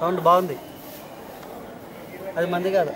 Sound బాగుంది. అది మంది కాదు.